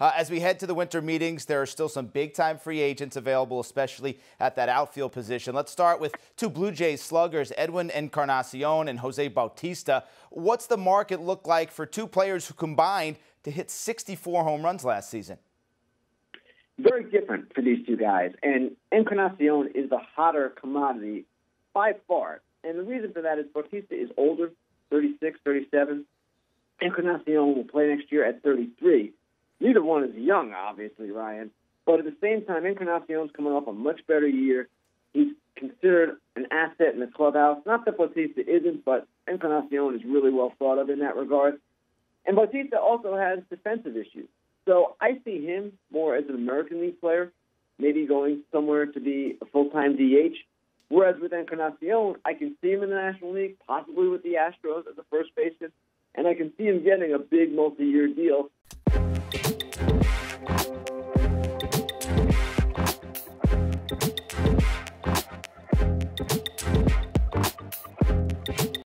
Uh, as we head to the winter meetings, there are still some big time free agents available, especially at that outfield position. Let's start with two Blue Jays sluggers, Edwin Encarnacion and Jose Bautista. What's the market look like for two players who combined to hit 64 home runs last season? Very different for these two guys. And Encarnacion is the hotter commodity by far. And the reason for that is Bautista is older, 36, 37. Encarnacion will play next year at 33. Neither one is young, obviously, Ryan. But at the same time, Encarnacion's coming off a much better year. He's considered an asset in the clubhouse. Not that Bautista isn't, but Encarnacion is really well thought of in that regard. And Bautista also has defensive issues. So I see him more as an American League player, maybe going somewhere to be a full time DH. Whereas with Encarnacion, I can see him in the National League, possibly with the Astros as a first baseman, and I can see him getting a big multi year deal.